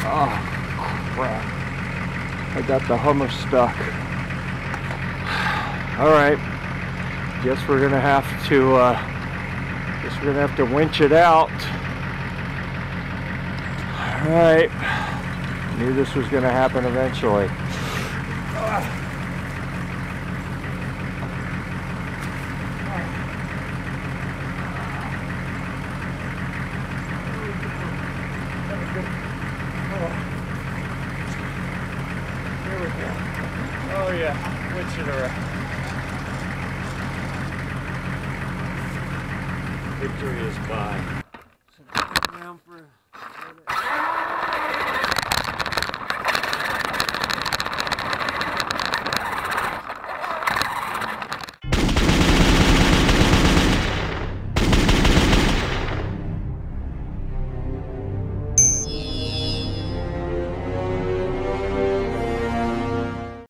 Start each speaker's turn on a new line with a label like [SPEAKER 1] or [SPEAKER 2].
[SPEAKER 1] Oh, crap. I got the Hummer stuck. All right. Guess we're gonna have to, uh, guess we're gonna have to winch it out. All right. Knew this was gonna happen eventually. Here we go. Oh yeah, winch it around. Victory is mine.